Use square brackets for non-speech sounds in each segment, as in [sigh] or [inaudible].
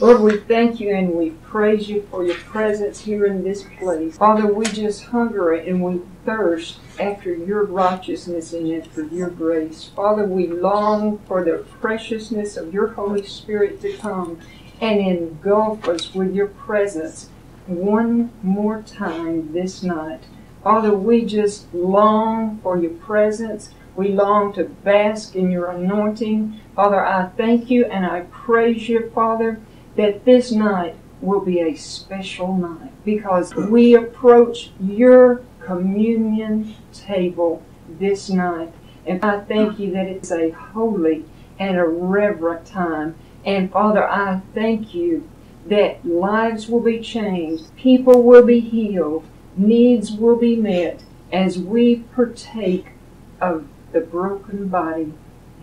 Lord, we thank you and we praise you for your presence here in this place. Father, we just hunger and we thirst after your righteousness and after your grace. Father, we long for the preciousness of your Holy Spirit to come and engulf us with your presence one more time this night. Father, we just long for your presence. We long to bask in your anointing. Father, I thank you and I praise you, Father, that this night will be a special night because we approach your communion table this night. And I thank you that it's a holy and a reverent time. And Father, I thank you that lives will be changed, people will be healed, needs will be met as we partake of the broken body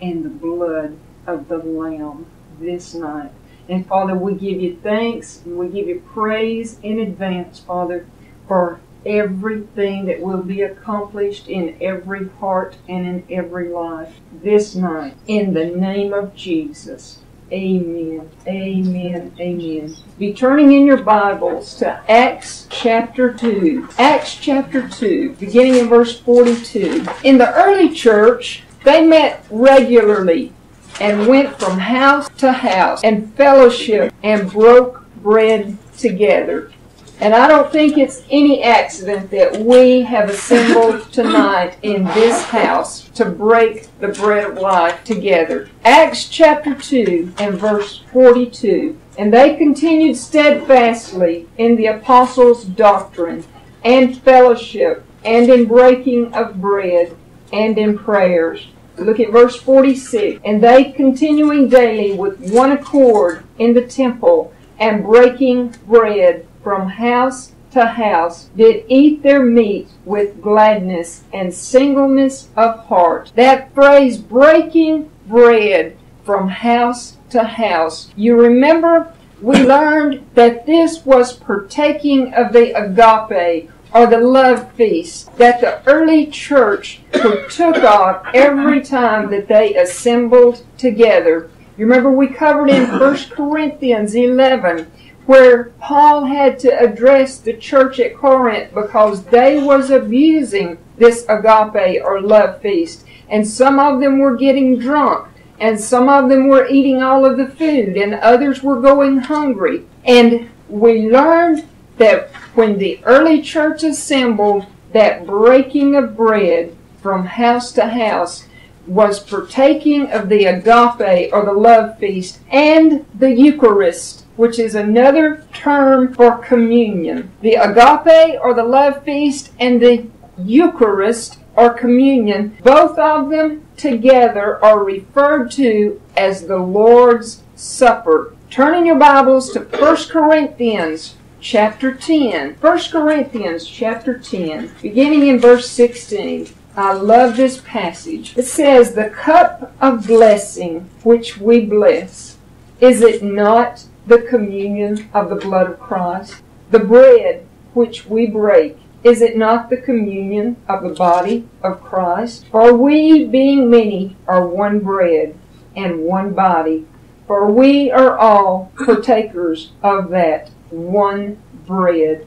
and the blood of the Lamb this night. And Father, we give you thanks and we give you praise in advance, Father, for everything that will be accomplished in every heart and in every life this night. In the name of Jesus. Amen. Amen. Amen. Be turning in your Bibles to Acts chapter 2. Acts chapter 2, beginning in verse 42. In the early church, they met regularly and went from house to house and fellowship and broke bread together. And I don't think it's any accident that we have assembled tonight in this house to break the bread of life together. Acts chapter 2 and verse 42. And they continued steadfastly in the apostles' doctrine and fellowship and in breaking of bread and in prayers. Look at verse 46. And they continuing daily with one accord in the temple and breaking bread from house to house did eat their meat with gladness and singleness of heart. That phrase, breaking bread from house to house. You remember we learned that this was partaking of the agape or the love feast that the early church took of every time that they assembled together. You remember we covered in 1 Corinthians 11 where Paul had to address the church at Corinth because they was abusing this agape or love feast. And some of them were getting drunk. And some of them were eating all of the food. And others were going hungry. And we learned that when the early church assembled, that breaking of bread from house to house was partaking of the agape or the love feast and the Eucharist which is another term for communion. The agape or the love feast and the Eucharist or communion, both of them together are referred to as the Lord's Supper. Turn in your Bibles to 1 Corinthians chapter 10. 1 Corinthians chapter 10, beginning in verse 16. I love this passage. It says, The cup of blessing which we bless, is it not the communion of the blood of Christ? The bread which we break, is it not the communion of the body of Christ? For we, being many, are one bread and one body, for we are all partakers of that one bread.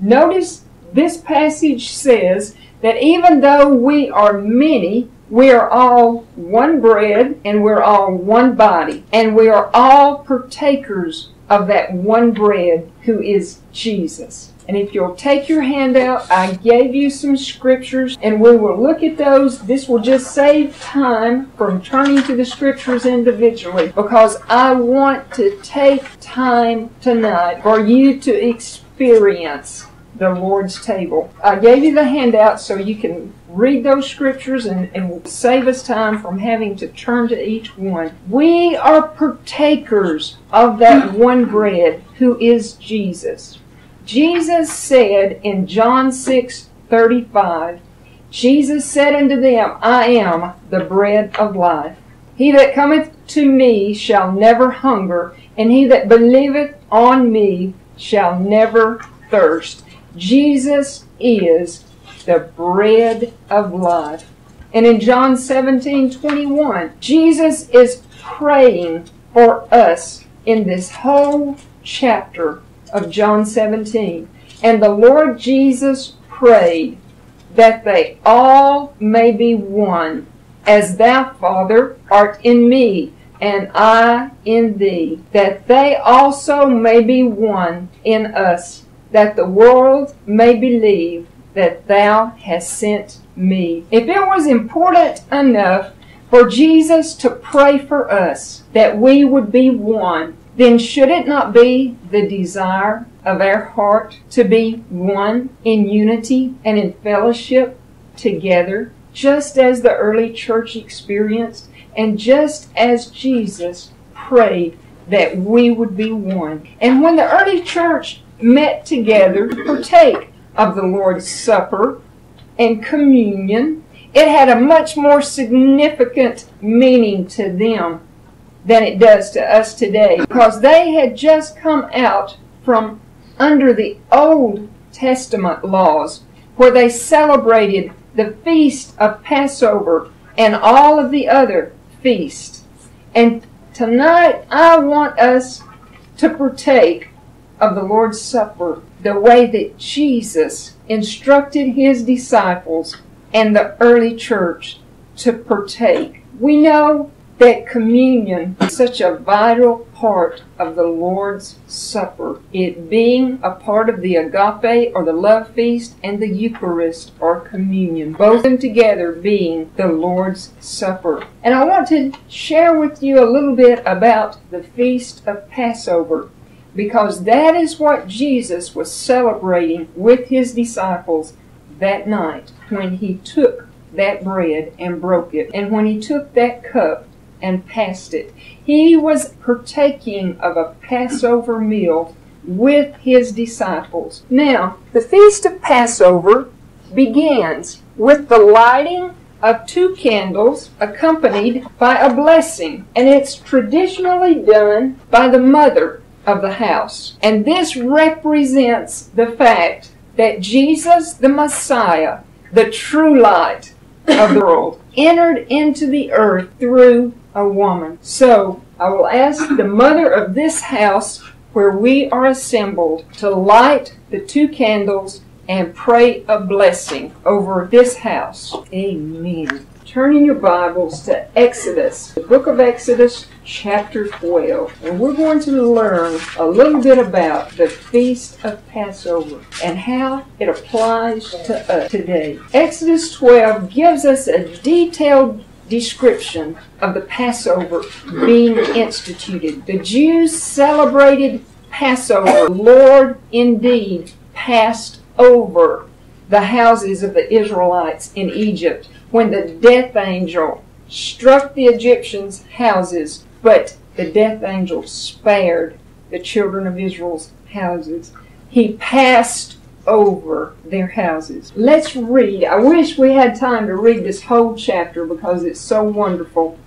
Notice this passage says that even though we are many, we are all one bread and we're all one body, and we are all partakers of that one bread who is Jesus. And if you'll take your hand out, I gave you some scriptures and we will look at those. This will just save time from turning to the scriptures individually because I want to take time tonight for you to experience the Lord's table. I gave you the handout so you can read those scriptures and, and save us time from having to turn to each one. We are partakers of that one bread who is Jesus. Jesus said in John 6 35, Jesus said unto them, I am the bread of life. He that cometh to me shall never hunger, and he that believeth on me shall never thirst. Jesus is the bread of life. And in John 17 21, Jesus is praying for us in this whole chapter of John 17. And the Lord Jesus prayed that they all may be one, as thou, Father, art in me, and I in thee, that they also may be one in us, that the world may believe that thou hast sent me. If it was important enough for Jesus to pray for us that we would be one, then should it not be the desire of our heart to be one in unity and in fellowship together, just as the early church experienced and just as Jesus prayed that we would be one? And when the early church met together to partake of the Lord's Supper and communion, it had a much more significant meaning to them than it does to us today because they had just come out from under the Old Testament laws where they celebrated the feast of Passover and all of the other feasts. And tonight I want us to partake of the Lord's Supper the way that Jesus instructed his disciples and the early church to partake. We know that communion is such a vital part of the Lord's Supper, it being a part of the agape or the love feast and the Eucharist or communion, both of them together being the Lord's Supper. And I want to share with you a little bit about the Feast of Passover because that is what Jesus was celebrating with his disciples that night when he took that bread and broke it, and when he took that cup and passed it. He was partaking of a Passover meal with his disciples. Now, the Feast of Passover begins with the lighting of two candles accompanied by a blessing, and it's traditionally done by the mother of the house. And this represents the fact that Jesus, the Messiah, the true light of the world, entered into the earth through a woman. So I will ask the mother of this house where we are assembled to light the two candles and pray a blessing over this house. Amen. Turn in your Bibles to Exodus, the book of Exodus, chapter 12. And we're going to learn a little bit about the Feast of Passover and how it applies to us today. Exodus 12 gives us a detailed description of the Passover being instituted. The Jews celebrated Passover. The Lord indeed passed over the houses of the Israelites in Egypt when the death angel struck the Egyptians' houses, but the death angel spared the children of Israel's houses. He passed over their houses. Let's read. I wish we had time to read this whole chapter because it's so wonderful,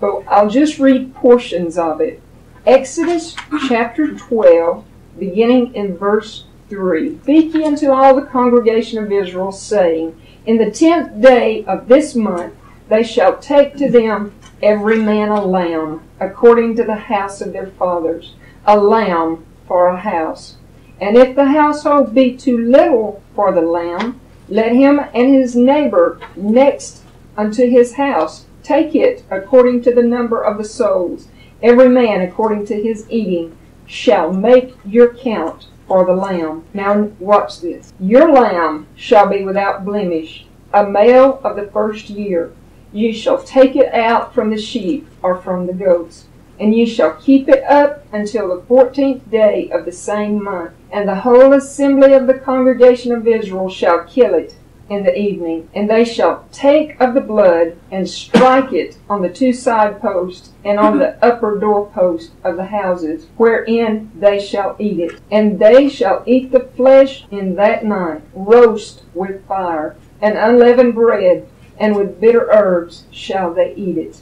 but I'll just read portions of it. Exodus chapter 12, beginning in verse 3. Speak ye unto all the congregation of Israel, saying, In the tenth day of this month they shall take to them every man a lamb, according to the house of their fathers, a lamb for a house. And if the household be too little for the lamb, let him and his neighbor next unto his house take it according to the number of the souls. Every man according to his eating shall make your count for the lamb. Now watch this. Your lamb shall be without blemish, a male of the first year. You shall take it out from the sheep or from the goats and you shall keep it up until the fourteenth day of the same month. And the whole assembly of the congregation of Israel shall kill it in the evening. And they shall take of the blood and strike it on the two side posts and on the [laughs] upper doorpost of the houses, wherein they shall eat it. And they shall eat the flesh in that night, roast with fire, and unleavened bread, and with bitter herbs shall they eat it.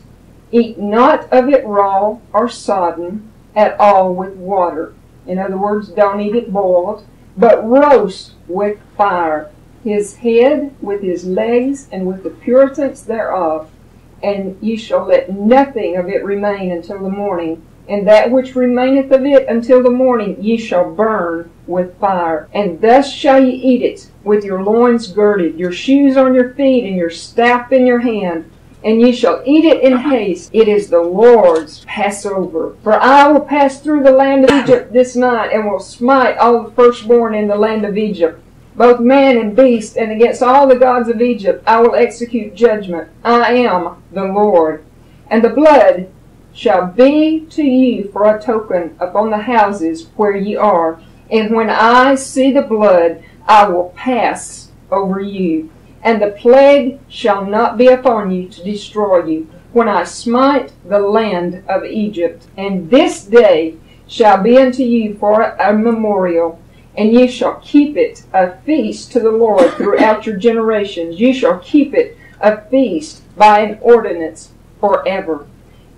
Eat not of it raw or sodden at all with water. In other words, don't eat it boiled, but roast with fire his head with his legs and with the purtenance thereof, and ye shall let nothing of it remain until the morning, and that which remaineth of it until the morning ye shall burn with fire. And thus shall ye eat it, with your loins girded, your shoes on your feet, and your staff in your hand. And ye shall eat it in haste. It is the Lord's Passover. For I will pass through the land of Egypt this night, and will smite all the firstborn in the land of Egypt both man and beast, and against all the gods of Egypt I will execute judgment. I am the Lord. And the blood shall be to you for a token upon the houses where ye are. And when I see the blood, I will pass over you. And the plague shall not be upon you to destroy you, when I smite the land of Egypt. And this day shall be unto you for a memorial and ye shall keep it a feast to the Lord throughout your generations. Ye shall keep it a feast by an ordinance forever.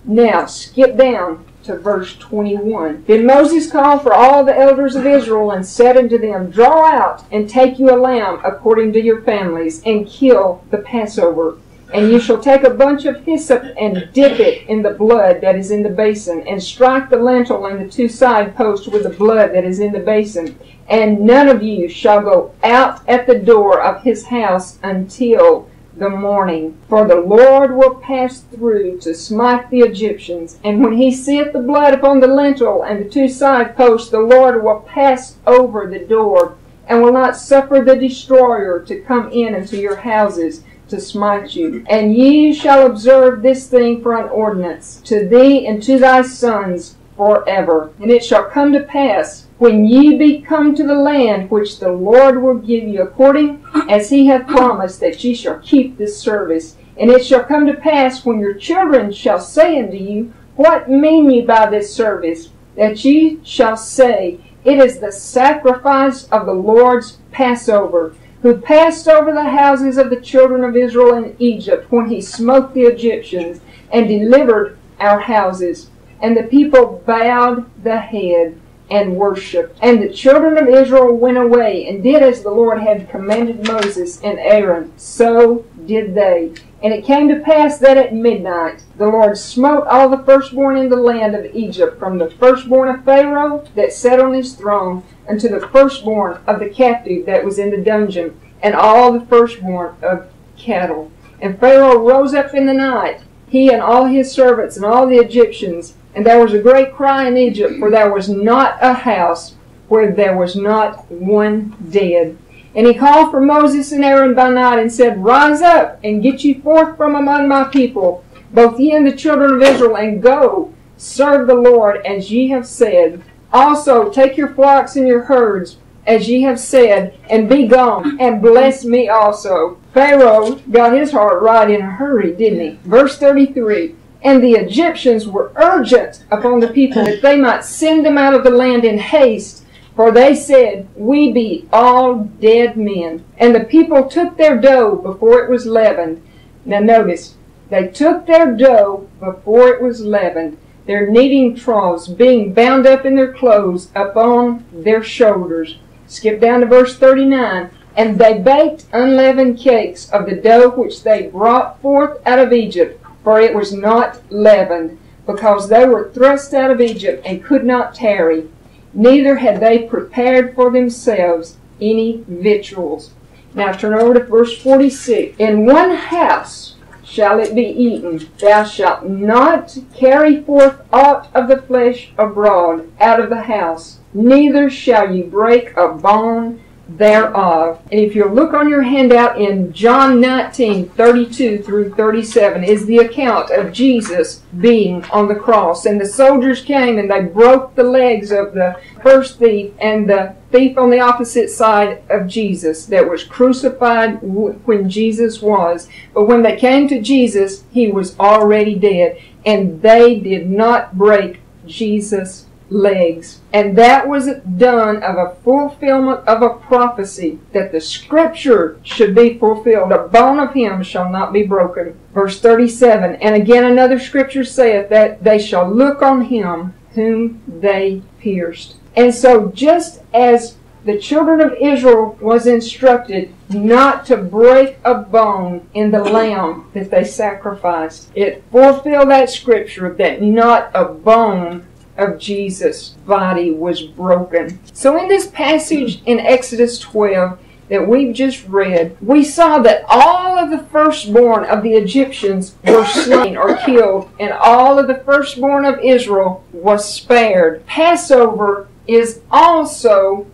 Now, skip down to verse 21. Then Moses called for all the elders of Israel and said unto them, Draw out and take you a lamb according to your families, and kill the Passover. And you shall take a bunch of hyssop and dip it in the blood that is in the basin, and strike the lintel and the two side posts with the blood that is in the basin. And none of you shall go out at the door of his house until the morning. For the Lord will pass through to smite the Egyptians. And when he seeth the blood upon the lintel and the two side posts, the Lord will pass over the door, and will not suffer the destroyer to come in into your houses to smite you. And ye shall observe this thing for an ordinance to thee and to thy sons forever. And it shall come to pass when ye be come to the land which the Lord will give you according as he hath promised that ye shall keep this service. And it shall come to pass when your children shall say unto you, What mean ye by this service? That ye shall say, It is the sacrifice of the Lord's Passover who passed over the houses of the children of Israel in Egypt when he smote the Egyptians and delivered our houses. And the people bowed the head and worshipped. And the children of Israel went away and did as the Lord had commanded Moses and Aaron. So did they. And it came to pass that at midnight the Lord smote all the firstborn in the land of Egypt, from the firstborn of Pharaoh that sat on his throne unto the firstborn of the captive that was in the dungeon, and all the firstborn of cattle. And Pharaoh rose up in the night, he and all his servants and all the Egyptians, and there was a great cry in Egypt, for there was not a house where there was not one dead. And he called for Moses and Aaron by night and said, Rise up and get ye forth from among my people, both ye and the children of Israel, and go, serve the Lord as ye have said. Also, take your flocks and your herds, as ye have said, and be gone, and bless me also. Pharaoh got his heart right in a hurry, didn't he? Verse 33 And the Egyptians were urgent upon the people that they might send them out of the land in haste. For they said, We be all dead men. And the people took their dough before it was leavened. Now notice, they took their dough before it was leavened their kneading troughs being bound up in their clothes upon their shoulders. Skip down to verse 39. And they baked unleavened cakes of the dough which they brought forth out of Egypt, for it was not leavened, because they were thrust out of Egypt and could not tarry. Neither had they prepared for themselves any victuals. Now turn over to verse 46. In one house shall it be eaten. Thou shalt not carry forth aught of the flesh abroad out of the house, neither shall you break a bone thereof. And if you look on your handout in John 19, 32 through 37 is the account of Jesus being on the cross. And the soldiers came and they broke the legs of the first thief and the thief on the opposite side of Jesus that was crucified when Jesus was. But when they came to Jesus, he was already dead. And they did not break Jesus' legs. And that was done of a fulfillment of a prophecy that the scripture should be fulfilled. A bone of him shall not be broken. Verse 37. And again another scripture saith that they shall look on him whom they pierced. And so just as the children of Israel was instructed not to break a bone in the lamb that they sacrificed. It fulfilled that scripture that not a bone of Jesus' body was broken. So in this passage in Exodus 12, that we've just read, we saw that all of the firstborn of the Egyptians were slain or killed, and all of the firstborn of Israel was spared. Passover is also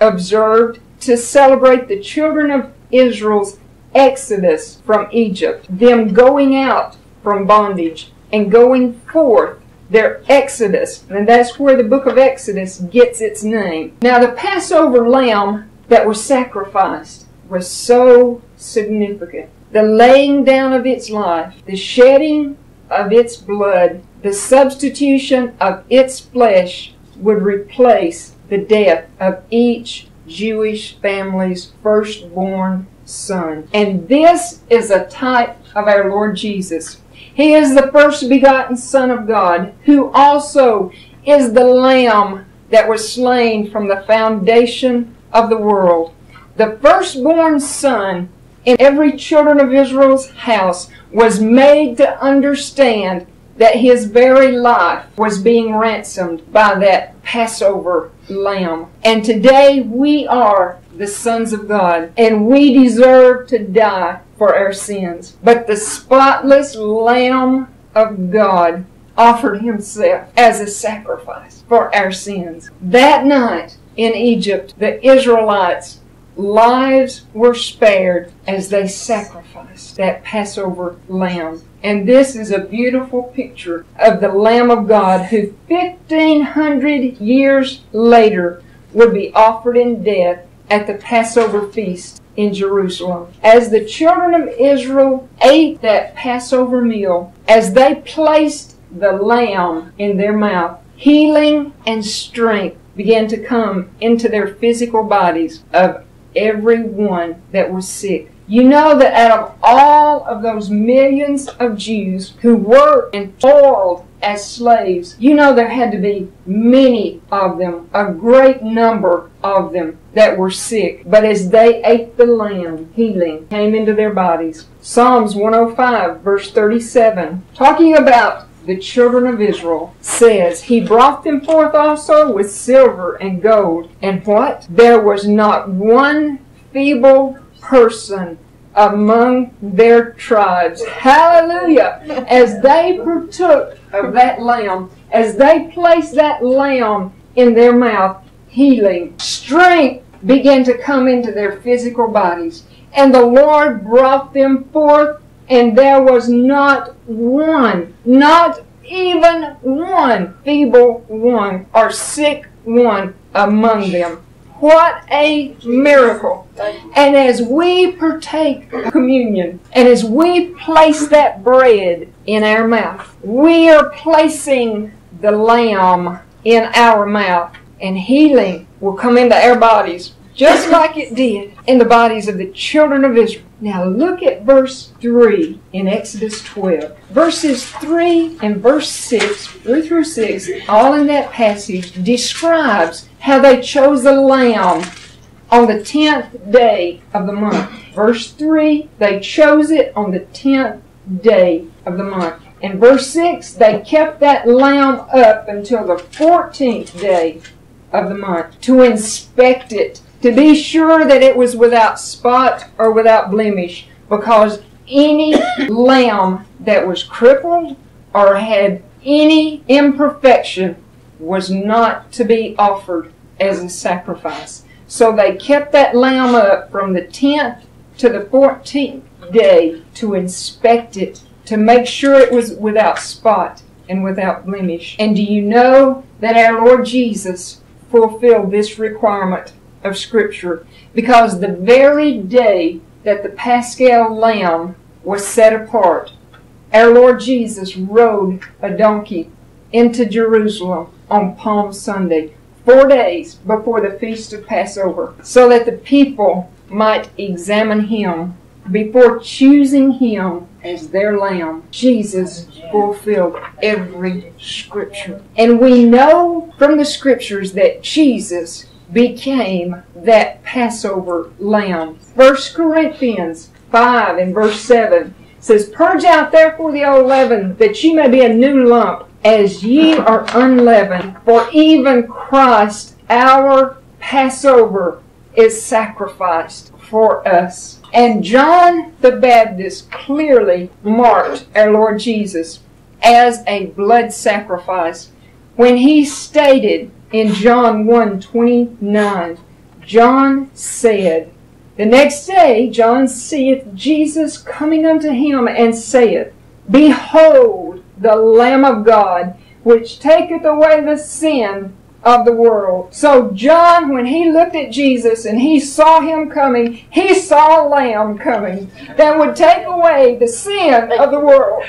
observed to celebrate the children of Israel's exodus from Egypt, them going out from bondage and going forth their exodus. And that's where the book of Exodus gets its name. Now, the Passover lamb that was sacrificed was so significant. The laying down of its life, the shedding of its blood, the substitution of its flesh would replace the death of each Jewish family's firstborn son. And this is a type of our Lord Jesus. He is the first begotten Son of God, who also is the Lamb that was slain from the foundation of the world. The firstborn son in every children of Israel's house was made to understand that his very life was being ransomed by that Passover lamb. And today we are the sons of God, and we deserve to die for our sins. But the spotless Lamb of God offered himself as a sacrifice for our sins. That night in Egypt, the Israelites' lives were spared as they sacrificed that Passover lamb. And this is a beautiful picture of the Lamb of God who 1500 years later would be offered in death at the Passover feast in Jerusalem. As the children of Israel ate that Passover meal, as they placed the lamb in their mouth, healing and strength began to come into their physical bodies of everyone that was sick. You know that out of all of those millions of Jews who worked and toiled as slaves, you know there had to be many of them, a great number of them that were sick. But as they ate the lamb, healing came into their bodies. Psalms 105, verse 37, talking about the children of Israel, says, He brought them forth also with silver and gold. And what? There was not one feeble person among their tribes. Hallelujah! As they partook of that lamb, as they placed that lamb in their mouth, healing, strength began to come into their physical bodies. And the Lord brought them forth, and there was not one, not even one feeble one or sick one among them. What a miracle. And as we partake communion, and as we place that bread in our mouth, we are placing the lamb in our mouth, and healing will come into our bodies just like it did in the bodies of the children of Israel. Now look at verse 3 in Exodus 12. Verses 3 and verse 6, 3 through 6, all in that passage, describes how they chose the lamb on the 10th day of the month. Verse 3, they chose it on the 10th day of the month. In verse 6, they kept that lamb up until the 14th day of the month to inspect it to be sure that it was without spot or without blemish, because any lamb that was crippled or had any imperfection was not to be offered as a sacrifice. So they kept that lamb up from the 10th to the 14th day to inspect it, to make sure it was without spot and without blemish. And do you know that our Lord Jesus fulfilled this requirement of Scripture because the very day that the Paschal Lamb was set apart, our Lord Jesus rode a donkey into Jerusalem on Palm Sunday, four days before the feast of Passover, so that the people might examine him before choosing him as their lamb. Jesus fulfilled every scripture. And we know from the scriptures that Jesus became that Passover lamb. First Corinthians 5 and verse 7 says, Purge out therefore the old leaven, that ye may be a new lump, as ye are unleavened, for even Christ, our Passover, is sacrificed for us. And John the Baptist clearly marked our Lord Jesus as a blood sacrifice when he stated in John 1 29, John said, The next day John seeth Jesus coming unto him and saith, Behold the Lamb of God, which taketh away the sin of the world. So John, when he looked at Jesus and he saw him coming, he saw a lamb coming that would take away the sin of the world.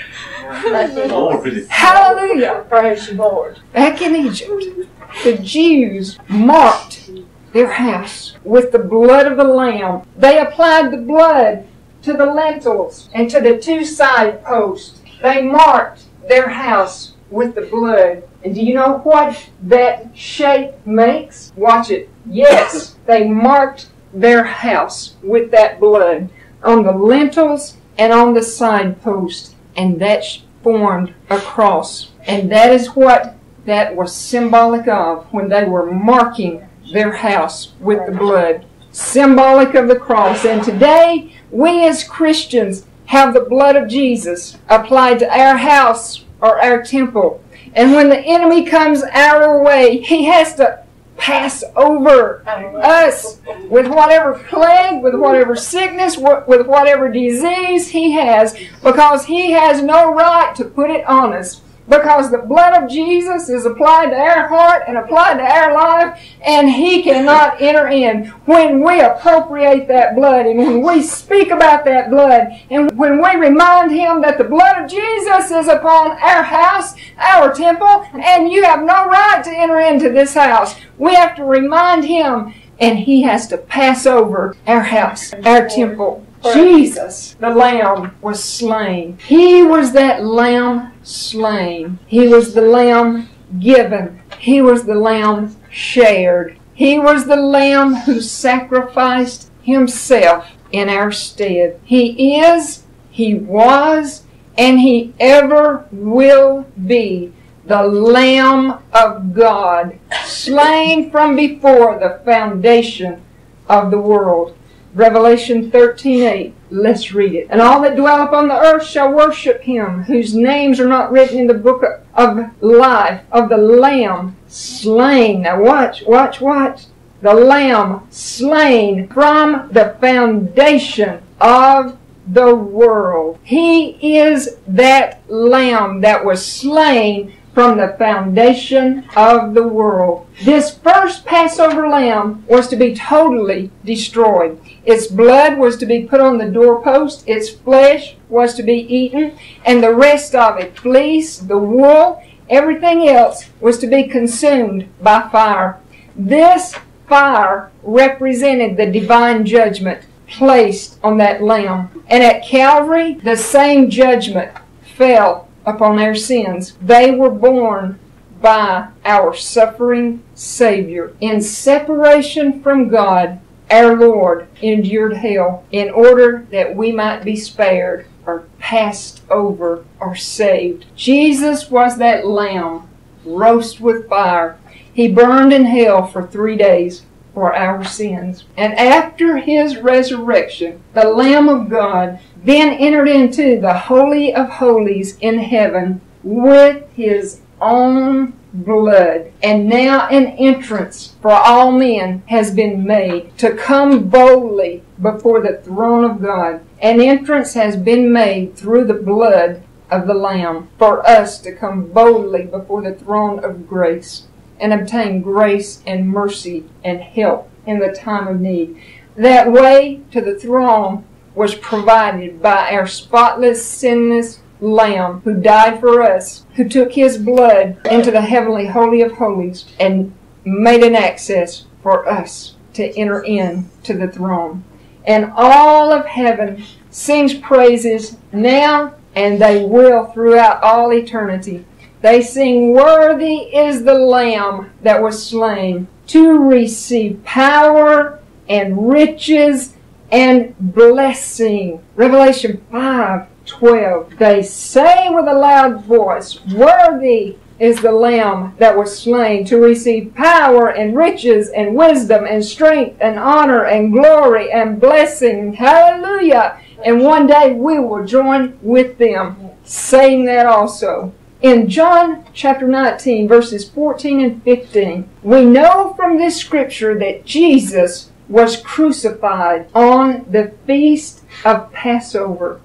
Hallelujah. Praise the Lord. Back in Egypt, the Jews marked their house with the blood of the lamb. They applied the blood to the lintels and to the two side posts. They marked their house with the blood. And do you know what that shape makes? Watch it. Yes, [laughs] they marked their house with that blood on the lintels and on the side post. And that formed a cross. And that is what that was symbolic of when they were marking their house with the blood. Symbolic of the cross. And today, we as Christians have the blood of Jesus applied to our house or our temple. And when the enemy comes our way, he has to pass over us with whatever plague, with whatever sickness, with whatever disease he has, because he has no right to put it on us because the blood of Jesus is applied to our heart and applied to our life, and He cannot enter in. When we appropriate that blood and when we speak about that blood and when we remind Him that the blood of Jesus is upon our house, our temple, and you have no right to enter into this house, we have to remind Him and He has to pass over our house, our temple. Jesus, the Lamb, was slain. He was that Lamb slain. He was the Lamb given. He was the Lamb shared. He was the Lamb who sacrificed Himself in our stead. He is, He was, and He ever will be the Lamb of God, slain from before the foundation of the world. Revelation 13:8. Let's read it. And all that dwell upon the earth shall worship him, whose names are not written in the book of life of the Lamb slain. Now watch, watch, watch. The Lamb slain from the foundation of the world. He is that Lamb that was slain from the foundation of the world. This first Passover lamb was to be totally destroyed. Its blood was to be put on the doorpost, its flesh was to be eaten, and the rest of it, fleece, the wool, everything else, was to be consumed by fire. This fire represented the divine judgment placed on that lamb. And at Calvary, the same judgment fell upon our sins. They were borne by our suffering Savior. In separation from God, our Lord endured hell in order that we might be spared or passed over or saved. Jesus was that lamb, roast with fire. He burned in hell for three days for our sins. And after his resurrection, the Lamb of God then entered into the Holy of Holies in heaven with his own blood. And now an entrance for all men has been made to come boldly before the throne of God. An entrance has been made through the blood of the Lamb for us to come boldly before the throne of grace and obtain grace and mercy and help in the time of need. That way to the throne was provided by our spotless, sinless Lamb who died for us, who took his blood into the heavenly Holy of Holies and made an access for us to enter in to the throne. And all of heaven sings praises now and they will throughout all eternity. They sing, Worthy is the Lamb that was slain to receive power and riches and blessing. Revelation 5 12. They say with a loud voice, Worthy is the lamb that was slain to receive power and riches and wisdom and strength and honor and glory and blessing. Hallelujah. And one day we will join with them saying that also. In John chapter 19, verses 14 and 15, we know from this scripture that Jesus was crucified on the feast of Passover.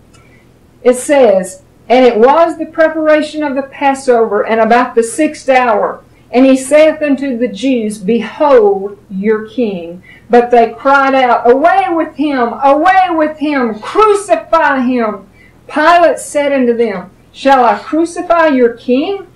It says, And it was the preparation of the Passover, and about the sixth hour. And he saith unto the Jews, Behold your king. But they cried out, Away with him! Away with him! Crucify him! Pilate said unto them, Shall I crucify your king?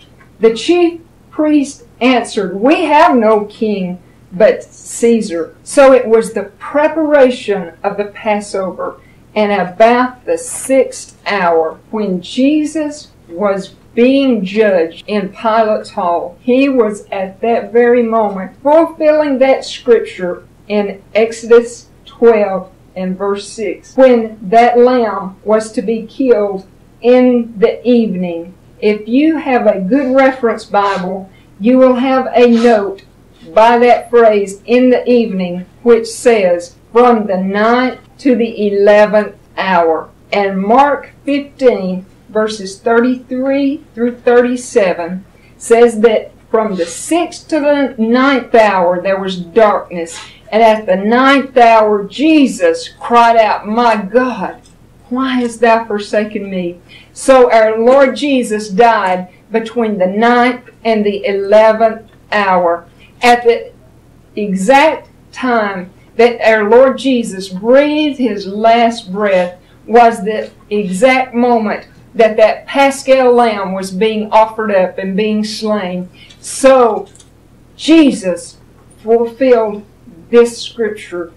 The chief priest answered, We have no king but Caesar. So it was the preparation of the Passover and about the sixth hour when Jesus was being judged in Pilate's hall. He was at that very moment fulfilling that scripture in Exodus 12 and verse 6 when that lamb was to be killed in the evening. If you have a good reference Bible, you will have a note by that phrase in the evening which says from the ninth to the eleventh hour. And Mark 15 verses 33 through 37 says that from the sixth to the ninth hour there was darkness. And at the ninth hour Jesus cried out, My God, why hast thou forsaken me? So our Lord Jesus died between the ninth and the eleventh hour. At the exact time that our Lord Jesus breathed his last breath was the exact moment that that Paschal lamb was being offered up and being slain. So Jesus fulfilled this scripture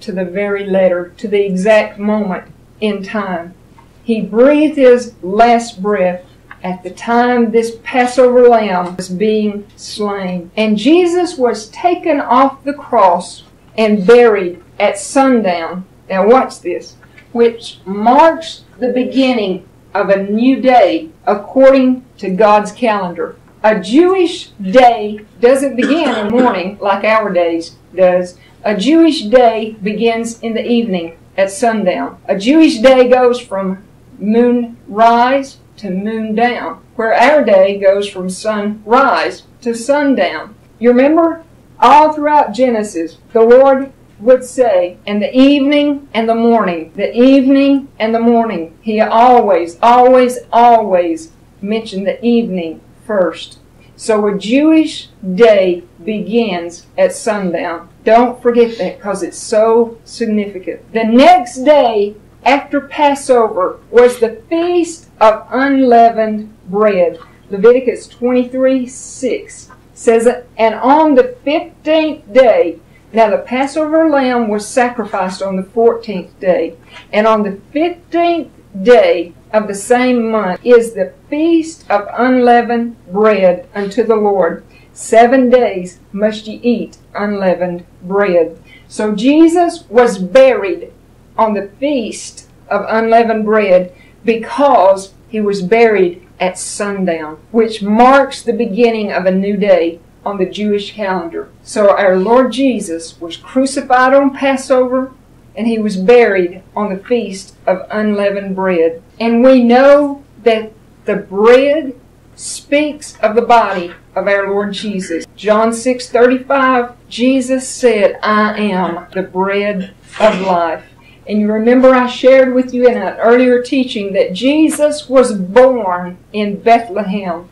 to the very letter, to the exact moment in time. He breathed his last breath at the time this Passover lamb was being slain. And Jesus was taken off the cross and buried at sundown. Now, watch this, which marks the beginning of a new day according to God's calendar. A Jewish day doesn't begin in the morning like our days does. A Jewish day begins in the evening at sundown. A Jewish day goes from moonrise to moon down, where our day goes from sunrise to sundown. You remember all throughout Genesis, the Lord would say, in the evening and the morning, the evening and the morning. He always, always, always mentioned the evening first. So a Jewish day begins at sundown. Don't forget that because it's so significant. The next day after Passover was the feast of unleavened bread. Leviticus 23 6 says, And on the 15th day, now the Passover lamb was sacrificed on the 14th day, and on the 15th day of the same month is the feast of unleavened bread unto the Lord. Seven days must ye eat unleavened bread. So Jesus was buried on the feast of unleavened bread because he was buried at sundown, which marks the beginning of a new day on the Jewish calendar. So our Lord Jesus was crucified on Passover and he was buried on the feast of unleavened bread. And we know that the bread speaks of the body of our Lord Jesus. John 6:35 Jesus said, "I am the bread of life." And you remember I shared with you in an earlier teaching that Jesus was born in Bethlehem,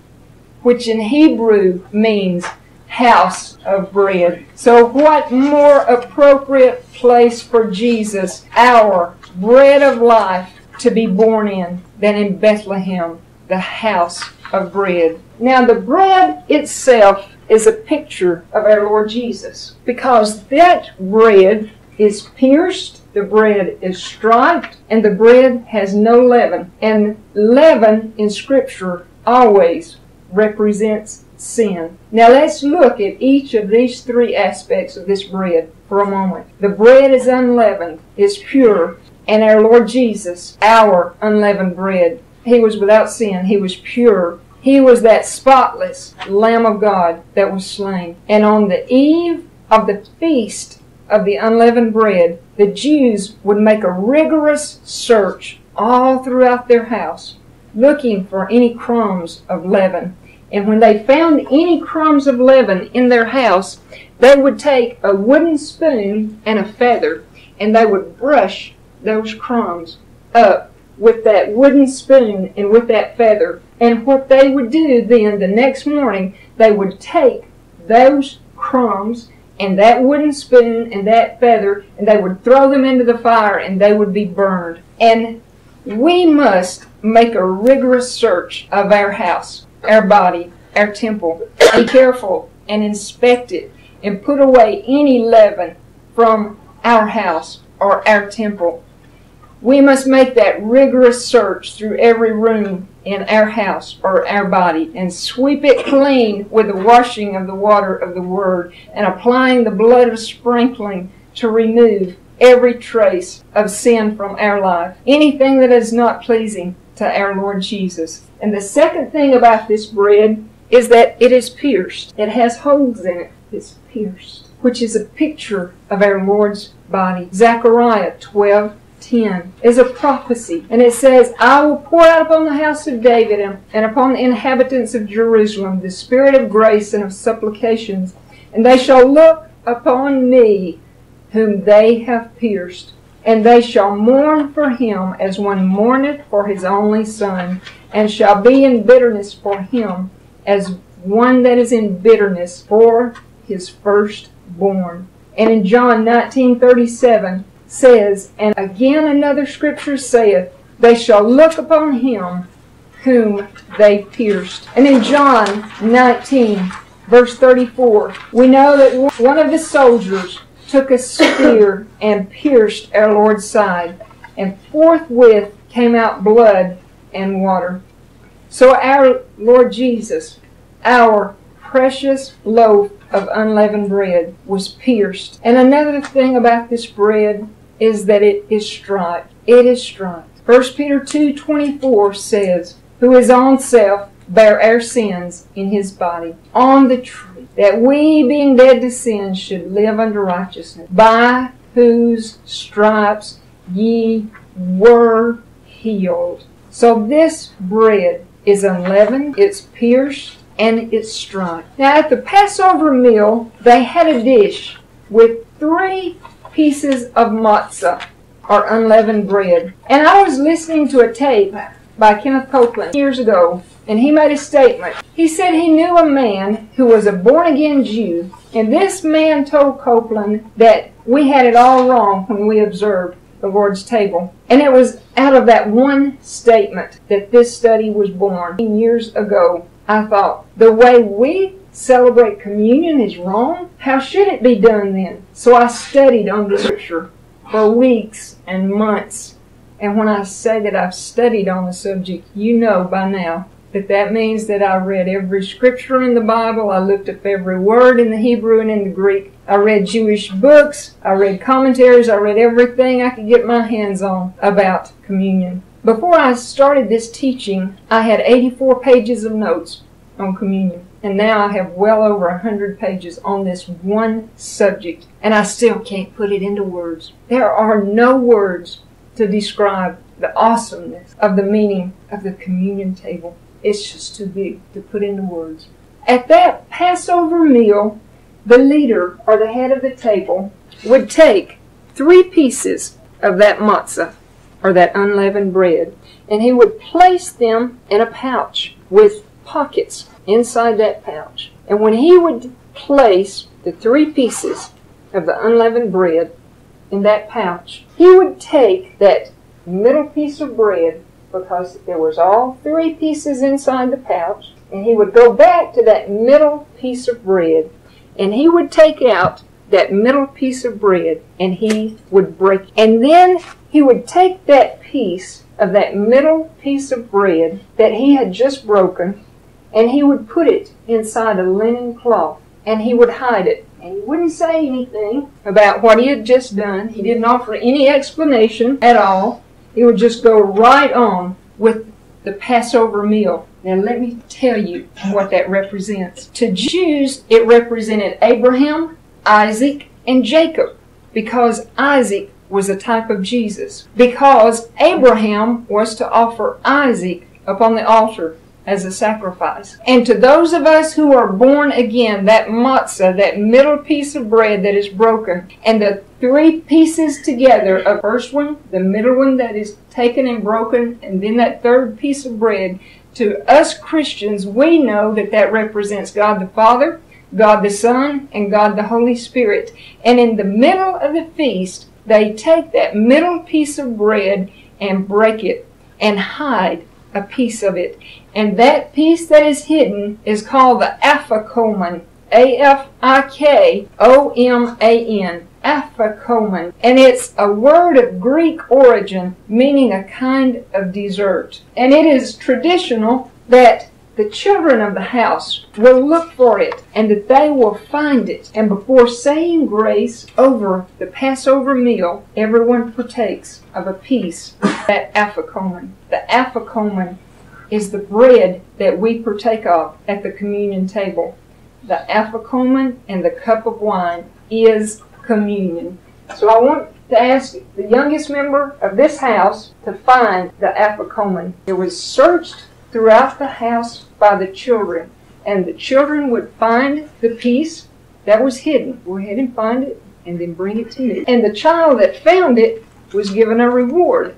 which in Hebrew means house of bread. So what more appropriate place for Jesus, our bread of life, to be born in than in Bethlehem, the house of bread. Now the bread itself is a picture of our Lord Jesus because that bread is pierced the bread is striped, and the bread has no leaven. And leaven in Scripture always represents sin. Now let's look at each of these three aspects of this bread for a moment. The bread is unleavened, is pure, and our Lord Jesus, our unleavened bread, he was without sin, he was pure, He was that spotless Lamb of God that was slain. And on the eve of the feast of the unleavened bread, the Jews would make a rigorous search all throughout their house, looking for any crumbs of leaven. And when they found any crumbs of leaven in their house, they would take a wooden spoon and a feather, and they would brush those crumbs up with that wooden spoon and with that feather. And what they would do then the next morning, they would take those crumbs and that wooden spoon and that feather and they would throw them into the fire and they would be burned. And we must make a rigorous search of our house, our body, our temple. Be careful and inspect it and put away any leaven from our house or our temple we must make that rigorous search through every room in our house or our body and sweep it clean with the washing of the water of the Word and applying the blood of sprinkling to remove every trace of sin from our life. Anything that is not pleasing to our Lord Jesus. And the second thing about this bread is that it is pierced. It has holes in it. It's pierced, which is a picture of our Lord's body. Zechariah 12 10 is a prophecy, and it says, I will pour out upon the house of David and, upon the inhabitants of Jerusalem the spirit of grace and of supplications, and they shall look upon me whom they have pierced, and they shall mourn for him as one mourneth for his only son, and shall be in bitterness for him as one that is in bitterness for his firstborn. And in John 19:37 says, And again another scripture saith, They shall look upon him whom they pierced. And in John 19, verse 34, we know that one of the soldiers took a spear and pierced our Lord's side, and forthwith came out blood and water. So our Lord Jesus, our precious loaf of unleavened bread, was pierced. And another thing about this bread is that it is striped. It is striped. 1 Peter 2.24 says, Who his own self bare our sins in his body on the tree, that we, being dead to sin, should live unto righteousness, by whose stripes ye were healed. So this bread is unleavened, it's pierced, and it's striped. Now at the Passover meal, they had a dish with three pieces of matzah or unleavened bread. And I was listening to a tape by Kenneth Copeland years ago, and he made a statement. He said he knew a man who was a born again Jew, and this man told Copeland that we had it all wrong when we observed the Lord's table. And it was out of that one statement that this study was born years ago. I thought, the way we celebrate communion is wrong? How should it be done then? So I studied on the scripture for weeks and months. And when I say that I've studied on the subject, you know by now that that means that I read every scripture in the Bible. I looked up every word in the Hebrew and in the Greek. I read Jewish books. I read commentaries. I read everything I could get my hands on about communion. Before I started this teaching, I had 84 pages of notes on communion. And now I have well over a hundred pages on this one subject, and I still can't put it into words. There are no words to describe the awesomeness of the meaning of the communion table. It's just too big to put into words. At that Passover meal, the leader or the head of the table would take three pieces of that matzah or that unleavened bread, and he would place them in a pouch with pockets inside that pouch. And when he would place the three pieces of the unleavened bread in that pouch, he would take that middle piece of bread because there was all three pieces inside the pouch, and he would go back to that middle piece of bread, and he would take out that middle piece of bread, and he would break. And then he would take that piece of that middle piece of bread that he had just broken, and he would put it inside a linen cloth and he would hide it. And he wouldn't say anything about what he had just done. He didn't offer any explanation at all. He would just go right on with the Passover meal Now, let me tell you what that represents. To Jews, it represented Abraham, Isaac, and Jacob, because Isaac was a type of Jesus. Because Abraham was to offer Isaac upon the altar as a sacrifice. And to those of us who are born again, that matzah, that middle piece of bread that is broken, and the three pieces together, a first one, the middle one that is taken and broken, and then that third piece of bread, to us Christians, we know that that represents God the Father, God the Son, and God the Holy Spirit. And in the middle of the feast, they take that middle piece of bread and break it and hide a piece of it. And that piece that is hidden is called the afikoman. A-F-I-K-O-M-A-N. Afikoman. And it's a word of Greek origin meaning a kind of dessert. And it is traditional that the children of the house will look for it and that they will find it. And before saying grace over the Passover meal, everyone partakes of a piece of that afikoman. The afikoman is the bread that we partake of at the communion table. The afikoman and the cup of wine is communion. So I want to ask the youngest member of this house to find the afikoman. It was searched throughout the house by the children, and the children would find the piece that was hidden. Go ahead and find it, and then bring it to me. And the child that found it was given a reward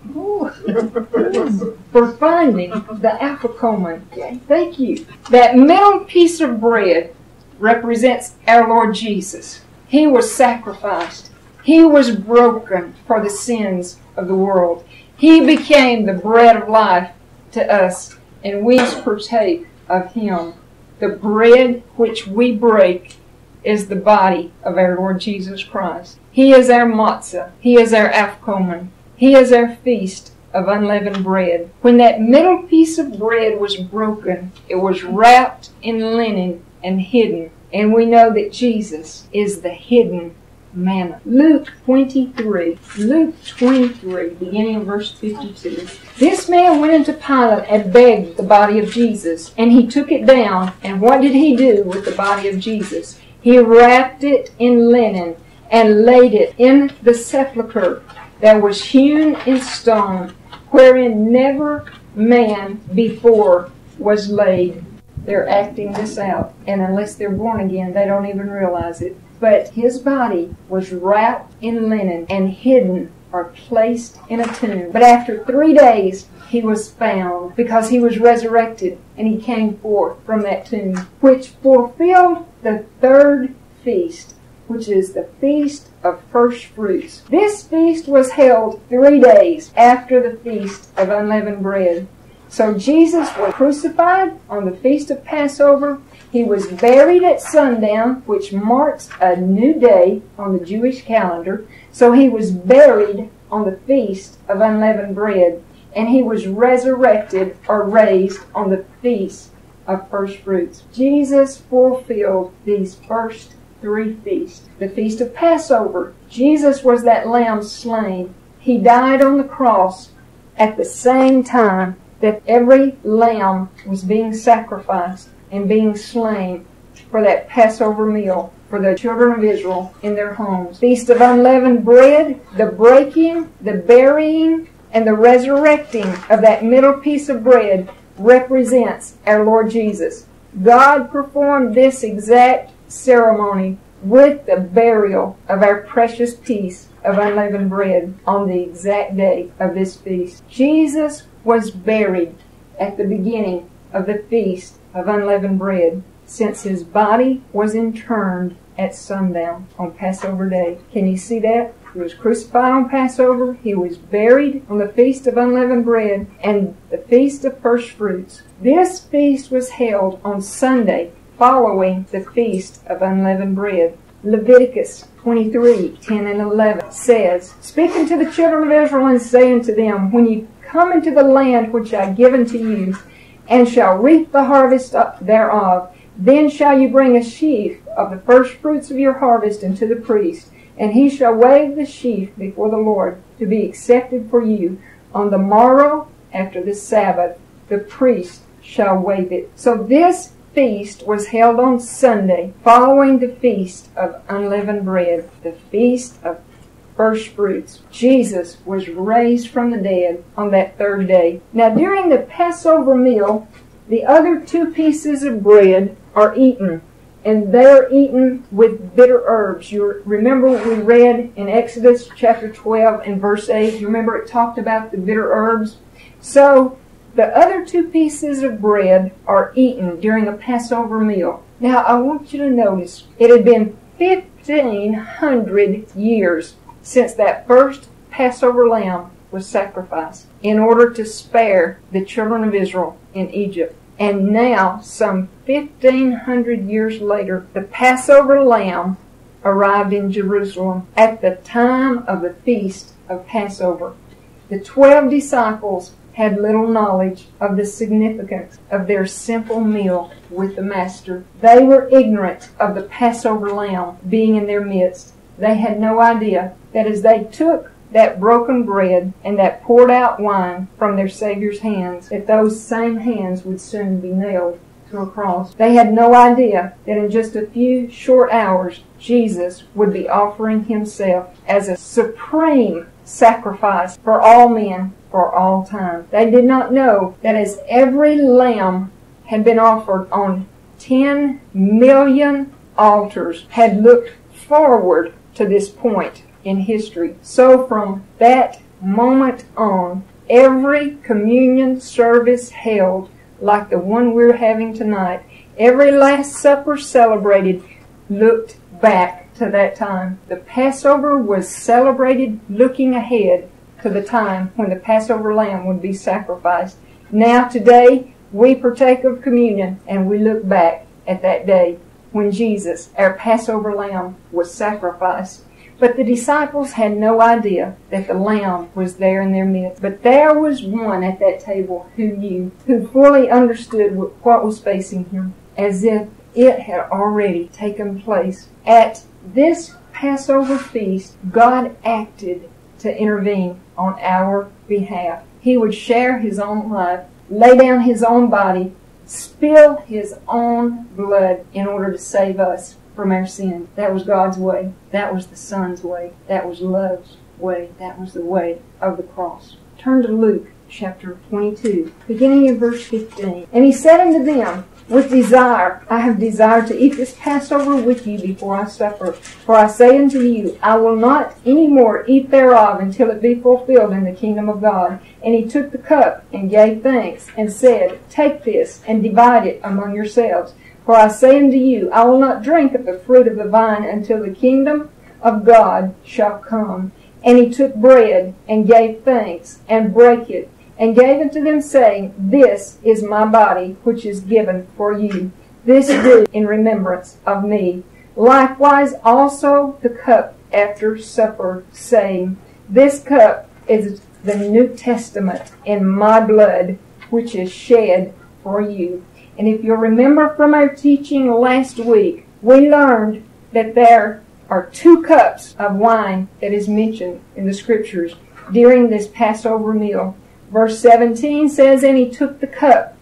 for finding the alpha afikoman. Thank you. That middle piece of bread represents our Lord Jesus. He was sacrificed. He was broken for the sins of the world. He became the bread of life to us, and we partake of him. The bread which we break is the body of our Lord Jesus Christ. He is our matzah. He is our afikoman. He is our feast of unleavened bread. When that middle piece of bread was broken, it was wrapped in linen and hidden. And we know that Jesus is the hidden manna. Luke 23. Luke 23, beginning in verse 52. This man went into Pilate and begged the body of Jesus, and he took it down. And what did he do with the body of Jesus? He wrapped it in linen and laid it in the sepulchre that was hewn in stone, wherein never man before was laid. They're acting this out, and unless they're born again, they don't even realize it. But his body was wrapped in linen and hidden or placed in a tomb. But after three days, he was found because he was resurrected and he came forth from that tomb, which fulfilled the third feast, which is the feast of first fruits. This feast was held three days after the feast of unleavened bread. So Jesus was crucified on the feast of Passover he was buried at sundown, which marks a new day on the Jewish calendar. So he was buried on the feast of unleavened bread, and he was resurrected or raised on the feast of first fruits. Jesus fulfilled these first three feasts. The feast of Passover, Jesus was that lamb slain. He died on the cross at the same time that every lamb was being sacrificed and being slain for that Passover meal for the children of Israel in their homes. Feast of unleavened bread, the breaking, the burying, and the resurrecting of that middle piece of bread represents our Lord Jesus. God performed this exact ceremony with the burial of our precious piece of unleavened bread on the exact day of this feast. Jesus was buried at the beginning of the feast of unleavened bread, since his body was interned at sundown on Passover day. Can you see that? He was crucified on Passover, he was buried on the Feast of Unleavened Bread, and the Feast of First Fruits. This feast was held on Sunday following the Feast of Unleavened Bread. Leviticus 23, 10 and 11 says, Speaking to the children of Israel and saying to them, When you come into the land which I give unto you, and shall reap the harvest thereof. Then shall you bring a sheaf of the first fruits of your harvest unto the priest, and he shall wave the sheaf before the Lord to be accepted for you. On the morrow after the Sabbath, the priest shall wave it. So this feast was held on Sunday, following the feast of unleavened bread, the feast of first fruits. Jesus was raised from the dead on that third day. Now, during the Passover meal, the other two pieces of bread are eaten, and they're eaten with bitter herbs. You remember what we read in Exodus chapter 12 and verse 8, you remember it talked about the bitter herbs? So, the other two pieces of bread are eaten during a Passover meal. Now, I want you to notice it had been 1500 years since that first Passover lamb was sacrificed in order to spare the children of Israel in Egypt. And now, some 1500 years later, the Passover lamb arrived in Jerusalem at the time of the feast of Passover. The twelve disciples had little knowledge of the significance of their simple meal with the Master. They were ignorant of the Passover lamb being in their midst. They had no idea that as they took that broken bread and that poured out wine from their Savior's hands, that those same hands would soon be nailed to a cross. They had no idea that in just a few short hours, Jesus would be offering himself as a supreme sacrifice for all men for all time. They did not know that as every lamb had been offered on 10 million altars had looked forward to this point in history. So from that moment on, every communion service held like the one we're having tonight, every Last Supper celebrated looked back to that time. The Passover was celebrated looking ahead to the time when the Passover lamb would be sacrificed. Now, today, we partake of communion and we look back at that day when Jesus, our Passover lamb, was sacrificed. But the disciples had no idea that the lamb was there in their midst. But there was one at that table who knew, who fully understood what was facing him, as if it had already taken place. At this Passover feast, God acted to intervene on our behalf. He would share his own life, lay down his own body, spill his own blood in order to save us from our sins. That was God's way. That was the Son's way. That was love's way. That was the way of the cross. Turn to Luke chapter 22, beginning in verse 15. And he said unto them, with desire, I have desired to eat this Passover with you before I suffer. For I say unto you, I will not any more eat thereof until it be fulfilled in the kingdom of God. And he took the cup and gave thanks and said, Take this and divide it among yourselves. For I say unto you, I will not drink of the fruit of the vine until the kingdom of God shall come. And he took bread and gave thanks and brake it and gave unto them, saying, This is my body, which is given for you. This do in remembrance of me. Likewise also the cup after supper, saying, This cup is the New Testament in my blood, which is shed for you. And if you'll remember from our teaching last week, we learned that there are two cups of wine that is mentioned in the scriptures during this Passover meal. Verse 17 says, And he took the cup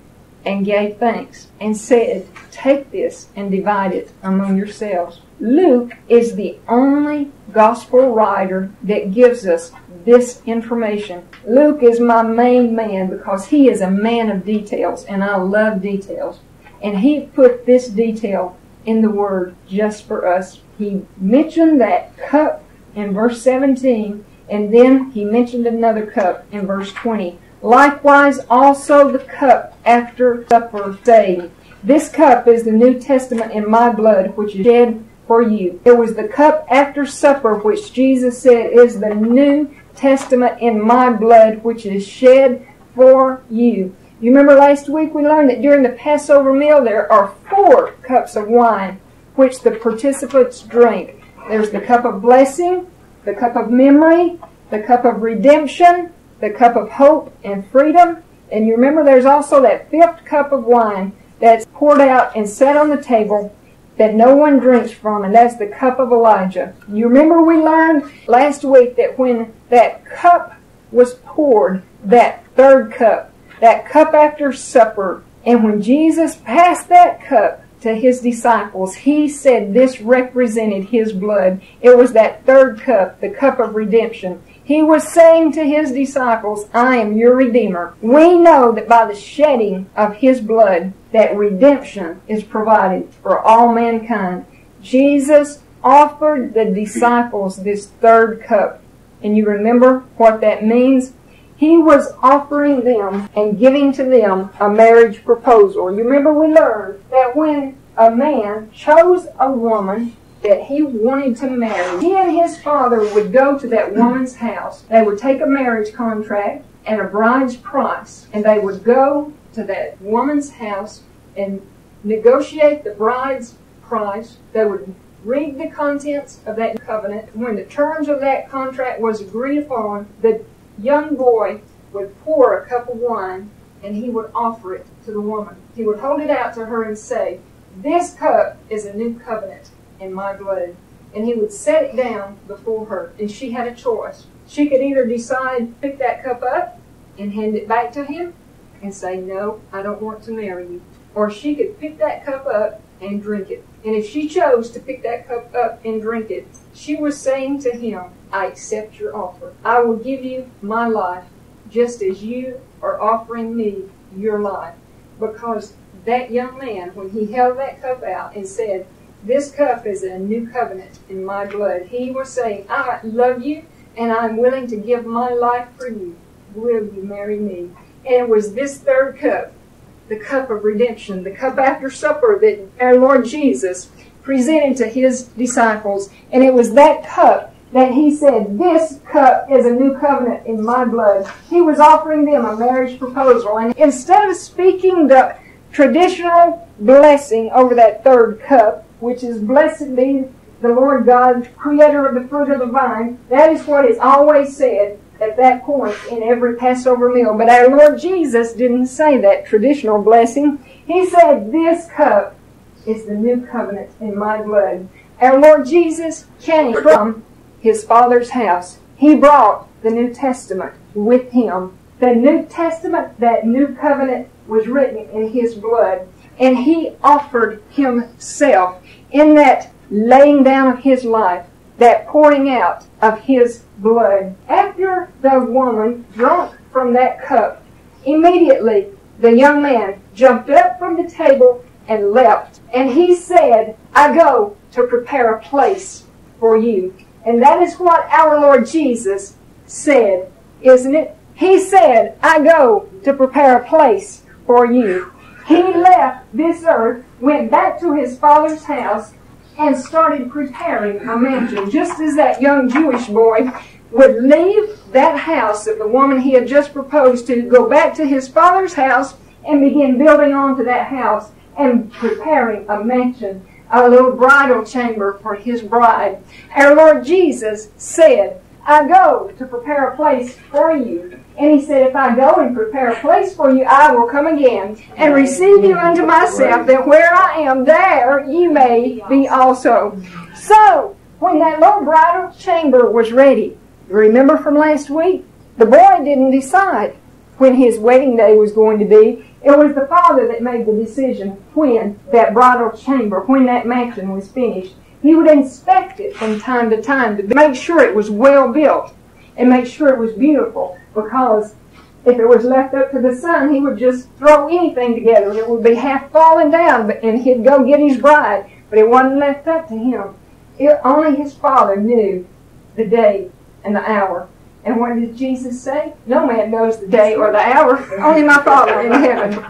and gave thanks and said, Take this and divide it among yourselves. Luke is the only gospel writer that gives us this information. Luke is my main man because he is a man of details and I love details. And he put this detail in the word just for us. He mentioned that cup in verse 17 and then he mentioned another cup in verse 20. Likewise also the cup after supper, saying, This cup is the New Testament in my blood, which is shed for you. It was the cup after supper which Jesus said is the New Testament in my blood, which is shed for you. You remember last week we learned that during the Passover meal there are four cups of wine which the participants drink. There's the cup of blessing, the cup of memory, the cup of redemption, the cup of hope and freedom. And you remember there's also that fifth cup of wine that's poured out and set on the table that no one drinks from, and that's the cup of Elijah. You remember we learned last week that when that cup was poured, that third cup, that cup after supper, And when Jesus passed that cup to his disciples, he said this represented his blood. It was that third cup, the cup of redemption. He was saying to his disciples, I am your Redeemer. We know that by the shedding of his blood, that redemption is provided for all mankind. Jesus offered the disciples this third cup. And you remember what that means? He was offering them and giving to them a marriage proposal. You remember we learned that when a man chose a woman that he wanted to marry, he and his father would go to that woman's house. They would take a marriage contract and a bride's price, and they would go to that woman's house and negotiate the bride's price. They would read the contents of that covenant. When the terms of that contract was agreed upon, the young boy would pour a cup of wine and he would offer it to the woman. He would hold it out to her and say, This cup is a new covenant in my blood. And he would set it down before her, and she had a choice. She could either decide to pick that cup up and hand it back to him and say, No, I don't want to marry you. Or she could pick that cup up and drink it. And if she chose to pick that cup up and drink it, she was saying to him, I accept your offer. I will give you my life just as you are offering me your life. Because that young man, when he held that cup out and said, This cup is a new covenant in my blood, he was saying, I love you and I'm willing to give my life for you. Will you marry me? And it was this third cup, the cup of redemption, the cup after supper that our Lord Jesus presented to his disciples. And it was that cup that he said, This cup is a new covenant in my blood. He was offering them a marriage proposal. And instead of speaking the traditional blessing over that third cup, which is blessed be the Lord God, creator of the fruit of the vine, that is what is always said at that point in every Passover meal. But our Lord Jesus didn't say that traditional blessing. He said, This cup is the new covenant in my blood. Our Lord Jesus came from his Father's house. He brought the New Testament with him. The New Testament, that new covenant, was written in his blood. And he offered himself in that laying down of his life, that pouring out of his blood. After the woman drank from that cup, immediately the young man jumped up from the table and left. And he said, I go to prepare a place for you. And that is what our Lord Jesus said, isn't it? He said, I go to prepare a place for you. He left this earth, went back to his father's house, and started preparing a mansion, just as that young Jewish boy would leave that house of the woman he had just proposed to, go back to his father's house, and begin building onto that house and preparing a mansion, a little bridal chamber for his bride. Our Lord Jesus said, I go to prepare a place for you. And he said, If I go and prepare a place for you, I will come again and receive you unto myself, that where I am, there you may be also. So, when that little bridal chamber was ready, remember from last week? The boy didn't decide when his wedding day was going to be. It was the father that made the decision when that bridal chamber, when that mansion was finished. He would inspect it from time to time to make sure it was well built and make sure it was beautiful because if it was left up to the sun, he would just throw anything together. and It would be half falling down and he'd go get his bride. But it wasn't left up to him. It, only his father knew the day and the hour. And what did Jesus say? No man knows the day or the hour, only my Father in heaven.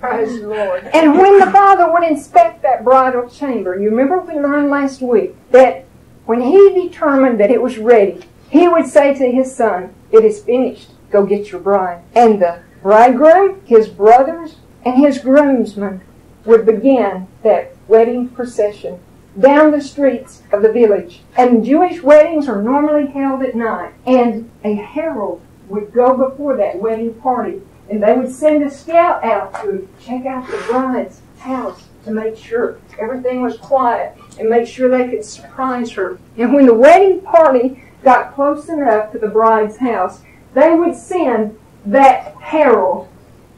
Praise the Lord. And when the Father would inspect that bridal chamber, you remember we learned last week that when he determined that it was ready, he would say to his son, It is finished. Go get your bride. And the bridegroom, his brothers, and his groomsmen would begin that wedding procession down the streets of the village. And Jewish weddings are normally held at night. And a herald would go before that wedding party. And they would send a scout out to check out the bride's house to make sure everything was quiet and make sure they could surprise her. And when the wedding party got close enough to the bride's house, they would send that herald.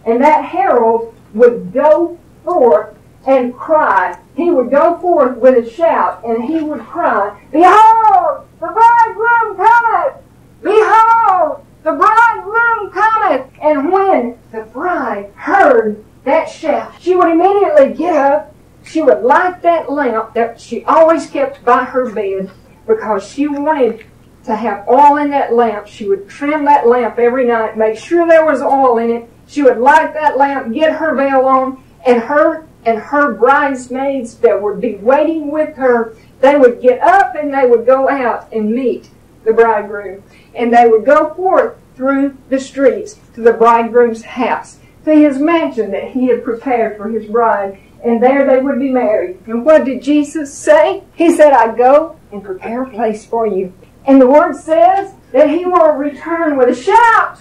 And that herald would go forth and cry. He would go forth with a shout and he would cry, Behold, the bridegroom cometh! Behold, the bridegroom cometh! And when the bride heard that shout, she would immediately get up. She would light that lamp that she always kept by her bed because she wanted to have oil in that lamp. She would trim that lamp every night, make sure there was oil in it. She would light that lamp, get her veil on, and her and her bridesmaids that would be waiting with her, they would get up and they would go out and meet the bridegroom. And they would go forth through the streets to the bridegroom's house, to his mansion that he had prepared for his bride. And there they would be married. And what did Jesus say? He said, I go and prepare a place for you. And the word says that he will return with a shout.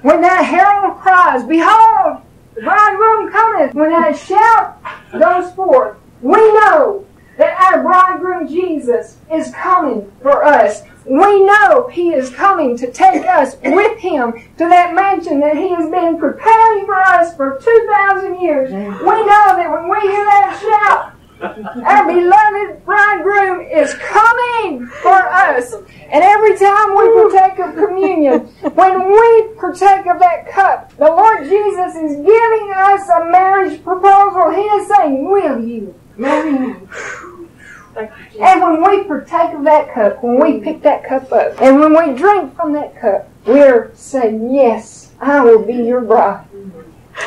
when that herald cries, Behold, the bridegroom cometh. When that shout goes forth, we know that our bridegroom Jesus is coming for us. We know He is coming to take us with Him to that mansion that He has been preparing for us for 2,000 years. We know that when we hear that shout, our beloved bridegroom is coming for us. And every time we partake of communion, when we partake of that cup, the Lord Jesus is giving us a marriage proposal. He is saying, Will you And when we partake of that cup, when we pick that cup up, and when we drink from that cup, we're saying, Yes, I will be your bride.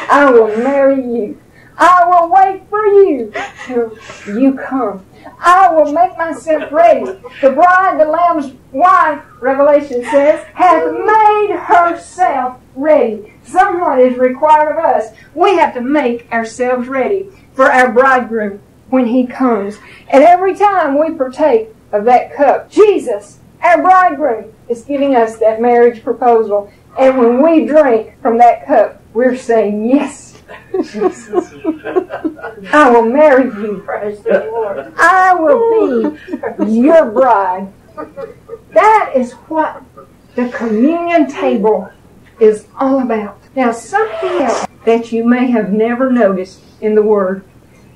I will marry you. I will wait for you till you come. I will make myself ready. The bride, the Lamb's wife, Revelation says, hath made herself ready. Someone is required of us. We have to make ourselves ready for our bridegroom when he comes. And every time we partake of that cup, Jesus, our bridegroom, is giving us that marriage proposal. And when we drink from that cup, we're saying, Yes, Jesus. I will marry you. Praise the Lord. I will be your bride. That is what the communion table is all about. Now, something else that you may have never noticed in the Word,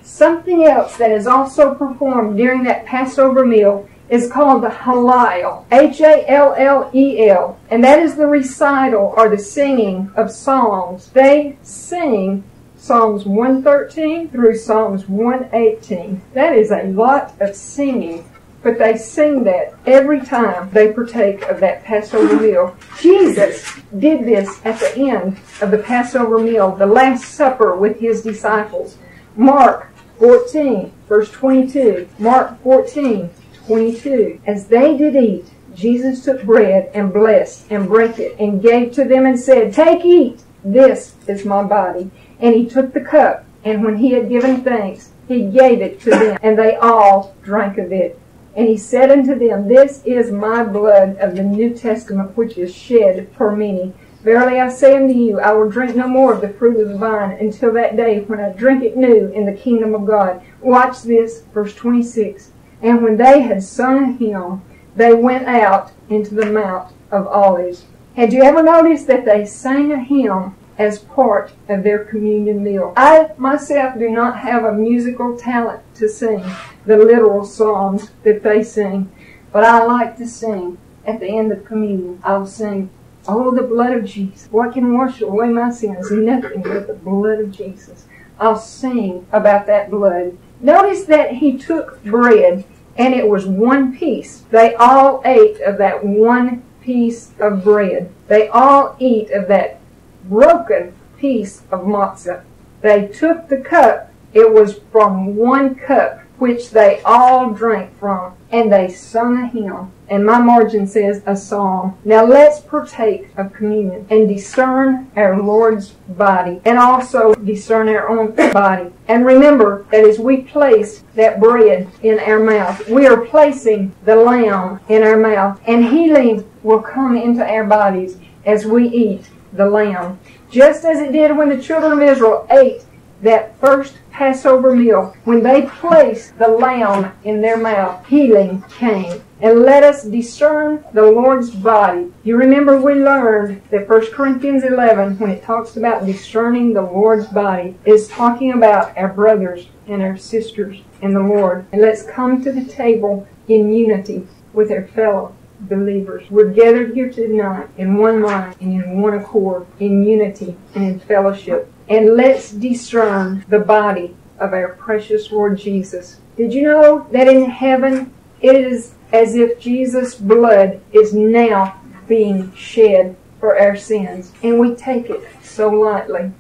something else that is also performed during that Passover meal is called the Hallel, H-A-L-L-E-L, and that is the recital or the singing of psalms. They sing Psalms 113 through Psalms 118. That is a lot of singing, but they sing that every time they partake of that Passover meal. Jesus did this at the end of the Passover meal, the Last Supper with his disciples. Mark 14, verse 22. Mark 14, 22. As they did eat, Jesus took bread and blessed and brake it and gave to them and said, Take, eat. This is my body. And he took the cup, and when he had given thanks, he gave it to them, and they all drank of it. And he said unto them, This is my blood of the New Testament, which is shed for many. Verily I say unto you, I will drink no more of the fruit of the vine until that day when I drink it new in the kingdom of God. Watch this, verse 26. And when they had sung a hymn, they went out into the Mount of Olives. Had you ever noticed that they sang a hymn as part of their communion meal? I myself do not have a musical talent to sing the literal songs that they sing, but I like to sing at the end of communion. I'll sing, Oh, the blood of Jesus. What can wash away my sins? Nothing but the blood of Jesus. I'll sing about that blood. Notice that he took bread and it was one piece. They all ate of that one piece of bread. They all eat of that broken piece of matzah. They took the cup. It was from one cup which they all drank from, and they sung a hymn. And my margin says a psalm. Now let's partake of communion and discern our Lord's body and also discern our own [coughs] body. And remember that as we place that bread in our mouth, we are placing the lamb in our mouth, and healing will come into our bodies as we eat the lamb. Just as it did when the children of Israel ate that first Passover meal, when they placed the lamb in their mouth, healing came and let us discern the Lord's body. You remember we learned that 1 Corinthians 11, when it talks about discerning the Lord's body, is talking about our brothers and our sisters in the Lord. And let's come to the table in unity with our fellow believers. We're gathered here tonight in one mind and in one accord, in unity and in fellowship. And let's discern the body of our precious Lord Jesus. Did you know that in heaven it is as if Jesus' blood is now being shed for our sins? And we take it so lightly.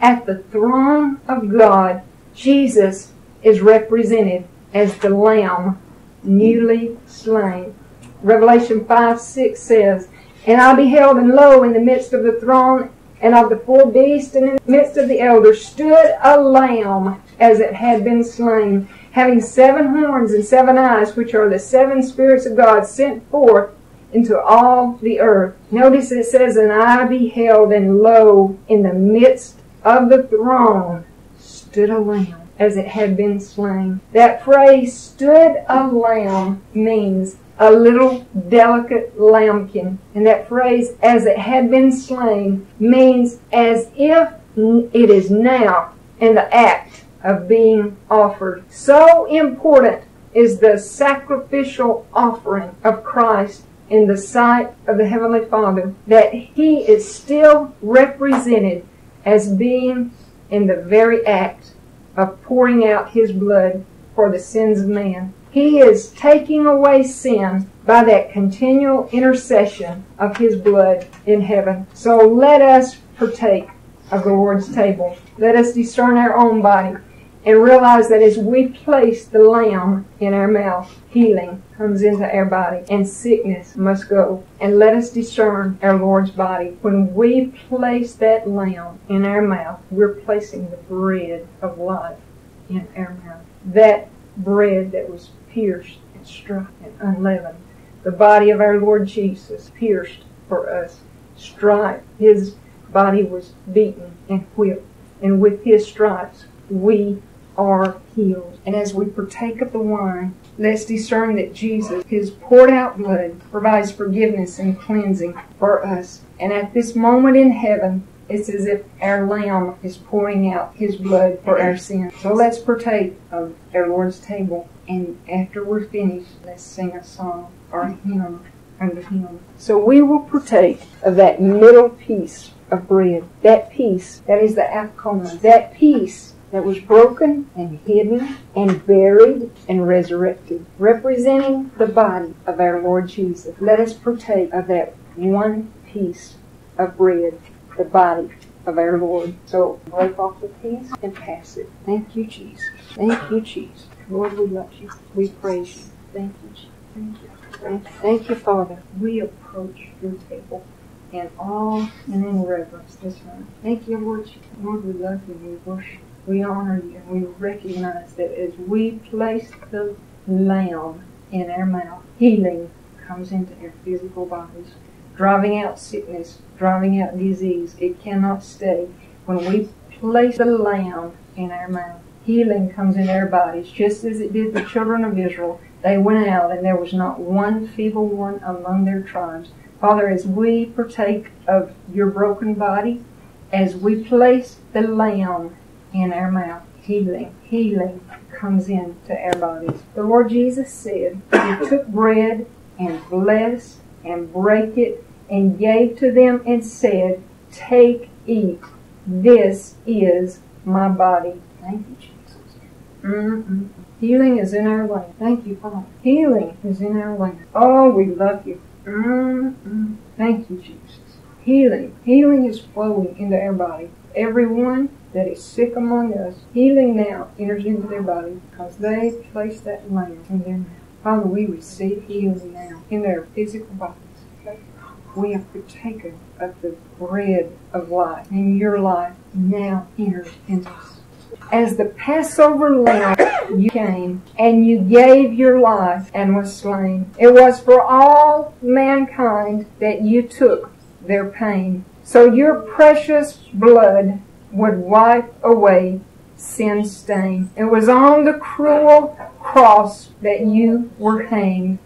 At the throne of God, Jesus is represented as the Lamb newly slain. Revelation 5 6 says, And I beheld, and lo, in the midst of the throne and of the four beasts, and in the midst of the elders, stood a lamb as it had been slain, having seven horns and seven eyes, which are the seven spirits of God sent forth into all the earth. Notice it says, And I beheld, and lo, in the midst of the throne stood a lamb as it had been slain. That phrase, stood a lamb, means a little delicate lambkin. And that phrase, as it had been slain, means as if it is now in the act of being offered. So important is the sacrificial offering of Christ in the sight of the Heavenly Father that He is still represented as being in the very act of pouring out His blood for the sins of man. He is taking away sin by that continual intercession of His blood in heaven. So let us partake of the Lord's table. Let us discern our own body and realize that as we place the lamb in our mouth, healing comes into our body and sickness must go. And let us discern our Lord's body. When we place that lamb in our mouth, we're placing the bread of life in our mouth. That bread that was pierced and struck and unleavened. The body of our Lord Jesus pierced for us, striped. His body was beaten and whipped. And with his stripes, we are healed. And as we partake of the wine, let's discern that Jesus, his poured out blood, provides forgiveness and cleansing for us. And at this moment in heaven, it's as if our Lamb is pouring out His blood for our sins. So let's partake of our Lord's table, and after we're finished, let's sing a song or a hymn under Him. So we will partake of that middle piece of bread, that piece that is the afikoman, that piece that was broken and hidden and buried and resurrected, representing the body of our Lord Jesus. Let us partake of that one piece of bread the body of our Lord. So break off the piece and pass it. Thank you, Jesus. Thank you, Jesus. Lord, we love you. We praise you. Thank you, Jesus. Thank you. Thank you, Father. We approach your table in awe and in reverence this morning. Thank you, Lord. Lord, we love you. We worship. We honor you. And we recognize that as we place the lamb in our mouth, healing comes into our physical bodies driving out sickness, driving out disease. It cannot stay. When we place the lamb in our mouth, healing comes in our bodies, just as it did the children of Israel. They went out and there was not one feeble one among their tribes. Father, as we partake of your broken body, as we place the lamb in our mouth, healing, healing comes into our bodies. The Lord Jesus said, He took bread and blessed and break it and gave to them and said, Take, eat. This is my body. Thank you, Jesus. Mm-hmm. Healing is in our land. Thank you, Father. Healing is in our land. Oh, we love you. Mm-hmm. Thank you, Jesus. Healing. Healing is flowing into our body. Everyone that is sick among us, healing now enters into their body because they place that lamb in their mouth. Father, we receive healing now in their physical bodies. We have partaken of the bread of life, and your life now enters into us. As the Passover lamb, you came and you gave your life and was slain. It was for all mankind that you took their pain. So your precious blood would wipe away sin stain. It was on the cruel cross that you were hanged.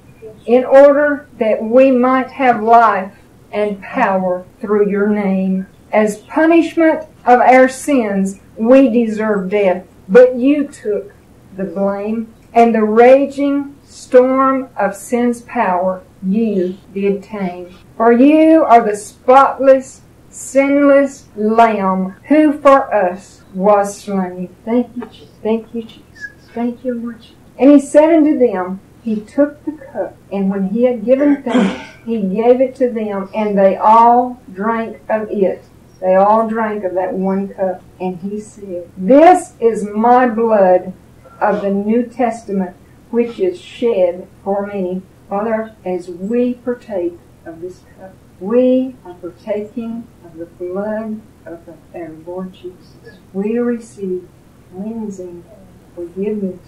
in order that we might have life and power through your name. As punishment of our sins, we deserve death, but you took the blame and the raging storm of sin's power you did tame. For you are the spotless, sinless Lamb who for us was slain. Thank you, Jesus. Thank you, Jesus. Thank you, Lord. And he said unto them, He took the cup, and when he had given thanks, he gave it to them, and they all drank of it. They all drank of that one cup. And he said, This is my blood of the New Testament, which is shed for many. Father, as we partake of this cup, we are partaking of the blood of our Lord Jesus. We receive cleansing, forgiveness.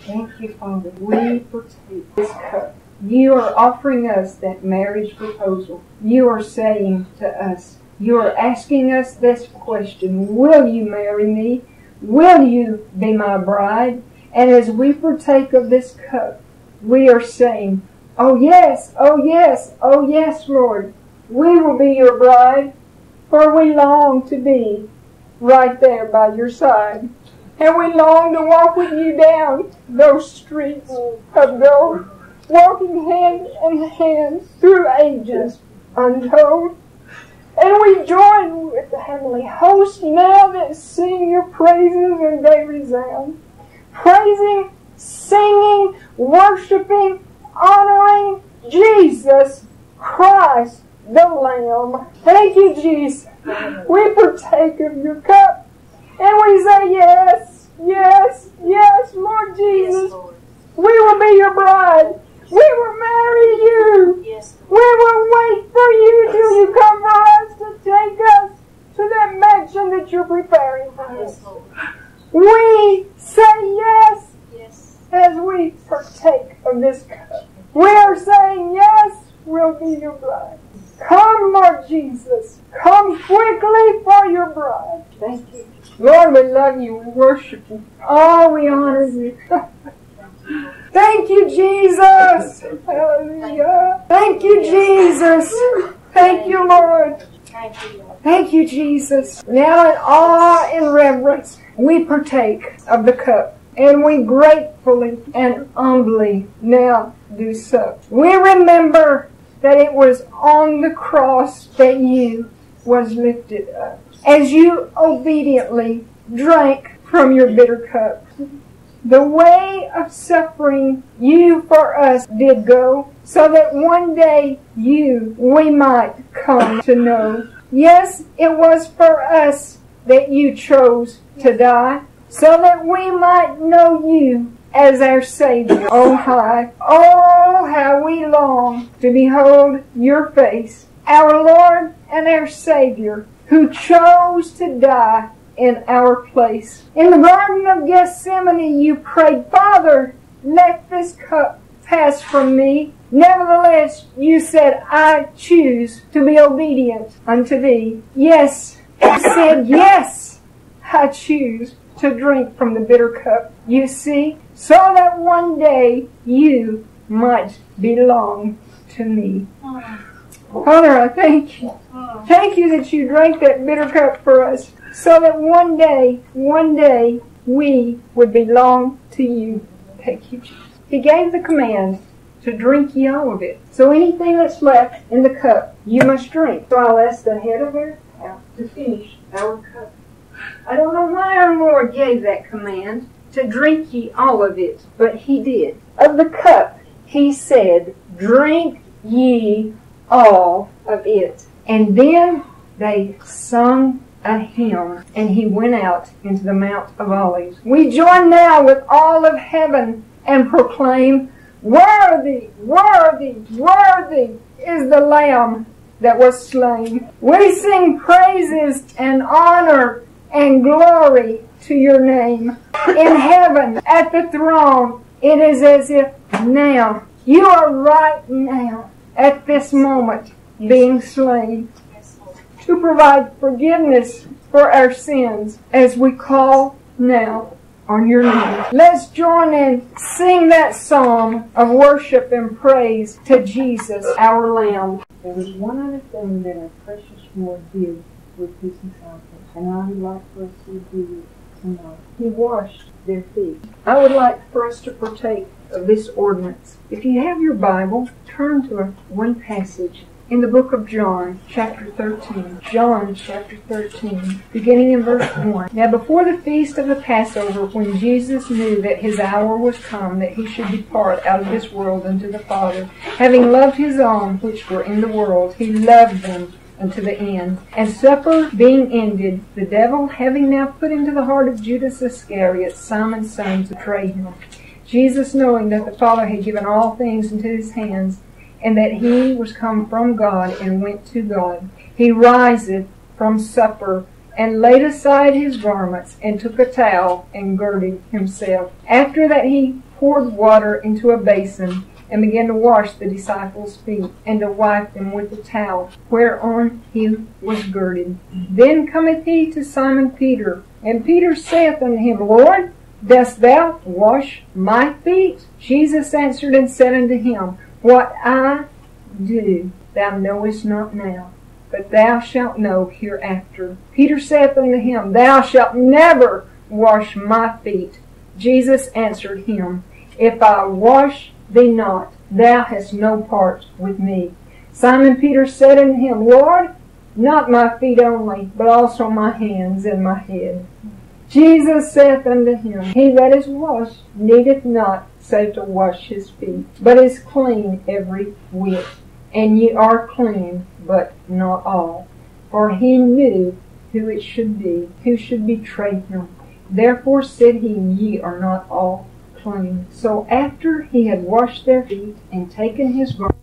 Thank you, Father. We partake this cup. You are offering us that marriage proposal. You are saying to us, you are asking us this question Will you marry me? Will you be my bride? And as we partake of this cup, we are saying, Oh yes, oh yes, oh yes, Lord. We will be your bride, for we long to be right there by your side. And we long to walk with you down those streets of gold, walking hand in hand through ages untold. And we join with the heavenly host now that sing your praises and they resound. Praising, singing, worshiping, honoring Jesus Christ the Lamb. Thank you, Jesus. We partake of your cup and we say, Yes, yes, yes, Lord Jesus. We will be your bride. We will marry you. Yes. We will wait for you till you come for us to take us to that mansion that you're preparing for us. Lord. We say yes Yes. as we partake of this cup. We are saying yes, we'll be your bride. Come, Lord Jesus. Come quickly for your bride. Thank you. Lord, we love you. We worship you. Oh, we honor you. [laughs] Thank you, Jesus. Hallelujah. Thank you, Jesus. Thank you, Lord. Thank you, Lord. Thank you, Jesus. Now, in awe and reverence, we partake of the cup, and we gratefully and humbly now do so. We remember that it was on the cross that you was lifted up. As you obediently drank from your bitter cup, the way of suffering you for us did go, so that one day you we might come to know. Yes, it was for us that you chose to die, so that we might know you as our Savior. Oh, high. Oh, how we long to behold your face, our Lord and our Savior, who chose to die in our place. In the Garden of Gethsemane, you prayed, Father, let this cup pass from me. Nevertheless, you said, I choose to be obedient unto thee. Yes, you said, yes, I choose to drink from the bitter cup. You see, so that one day you might belong to me. Father, I thank you. Uh-huh. Thank you that you drank that bitter cup for us, so that one day, one day, we would belong to you. Thank you, Jesus. He gave the command to drink ye all of it. So anything that's left in the cup, you must drink. So I'll ask the head of our house to finish our cup. I don't know why our Lord gave that command to drink ye all of it, but he did. Of the cup, he said, Drink ye all of it. And then they sung a hymn, and he went out into the Mount of Olives. We join now with all of heaven and proclaim, Worthy, worthy, worthy is the Lamb that was slain. We sing praises and honor and glory to your name. In heaven, at the throne, it is as if now, you are right now, at this moment, being slain to provide forgiveness for our sins as we call now on your name. Let's join in, sing that song of worship and praise to Jesus, our Lamb. There was one other thing that our precious Lord did with his disciples, and I would like for us to do it tonight. He washed their feet. I would like for us to partake of this ordinance. If you have your Bible, turn to one passage in the book of John, chapter 13. John, chapter 13, beginning in verse 1. Now, before the feast of the Passover, when Jesus knew that his hour was come, that he should depart out of this world unto the Father, having loved his own which were in the world, he loved them unto the end. And supper being ended, the devil having now put into the heart of Judas Iscariot, Simon's son, to betray him. Jesus, knowing that the Father had given all things into his hands, and that he was come from God and went to God, he riseth from supper and laid aside his garments and took a towel and girded himself. After that he poured water into a basin and began to wash the disciples' feet, and to wipe them with the towel whereon he was girded. Then cometh he to Simon Peter, and Peter saith unto him, Lord, dost thou wash my feet? Jesus answered and said unto him, What I do thou knowest not now, but thou shalt know hereafter. Peter saith unto him, Thou shalt never wash my feet. Jesus answered him, If I wash thee not, thou hast no part with me. Simon Peter said unto him, Lord, not my feet only, but also my hands and my head. Jesus saith unto him, He that is washed needeth not save to wash his feet, but is clean every whit. And ye are clean, but not all. For he knew who it should be, who should betray him. Therefore said he, Ye are not all clean. So after he had washed their feet and taken his garment,